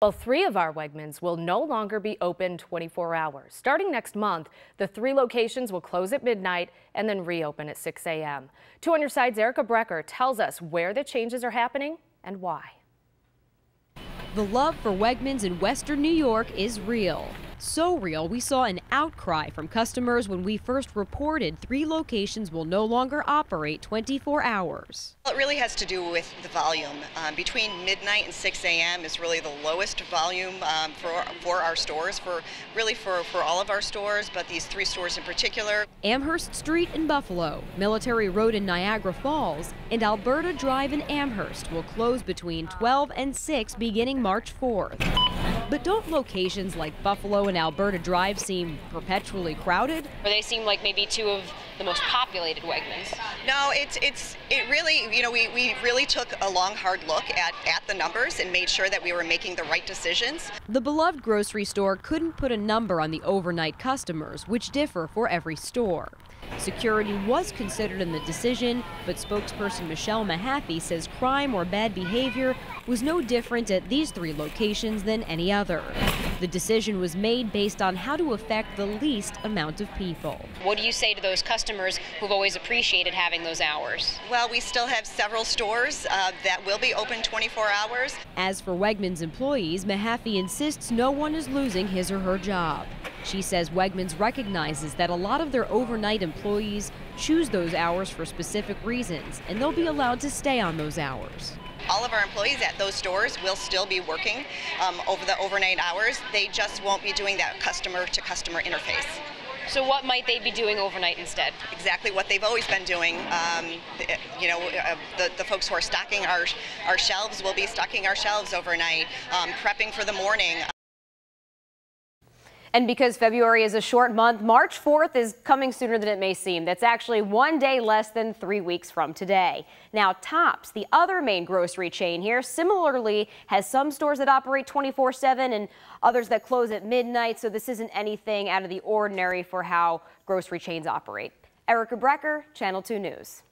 Well, three of our Wegmans will no longer be open 24 hours. Starting next month, the three locations will close at midnight and then reopen at 6 a.m. Two on your side's Erica Brecher tells us where the changes are happening and why. The love for Wegmans in Western New York is real. So real, we saw an outcry from customers when we first reported three locations will no longer operate 24 hours. Well, it really has to do with the volume. Um, between midnight and 6 a.m. is really the lowest volume um, for, for our stores, for really for, for all of our stores, but these three stores in particular. Amherst Street in Buffalo, Military Road in Niagara Falls, and Alberta Drive in Amherst will close between 12 and 6 beginning March 4th. But don't locations like Buffalo and Alberta Drive seem perpetually crowded? Or they seem like maybe two of the most populated Wegmans? No, it's it's it really you know we, we really took a long hard look at at the numbers and made sure that we were making the right decisions. The beloved grocery store couldn't put a number on the overnight customers, which differ for every store. Security was considered in the decision, but spokesperson Michelle Mahaffey says crime or bad behavior was no different at these three locations than any other. The decision was made based on how to affect the least amount of people. What do you say to those customers who've always appreciated having those hours? Well, we still have several stores uh, that will be open 24 hours. As for Wegmans employees, Mahaffey insists no one is losing his or her job. She says Wegmans recognizes that a lot of their overnight employees choose those hours for specific reasons, and they'll be allowed to stay on those hours all of our employees at those stores will still be working um, over the overnight hours. They just won't be doing that customer to customer interface. So what might they be doing overnight instead? Exactly what they've always been doing. Um, you know, uh, the, the folks who are stocking our, our shelves will be stocking our shelves overnight, um, prepping for the morning. And because February is a short month, March 4th is coming sooner than it may seem. That's actually one day less than three weeks from today. Now, Tops, the other main grocery chain here, similarly has some stores that operate 24 7 and others that close at midnight. So this isn't anything out of the ordinary for how grocery chains operate. Erica Brecher, Channel 2 News.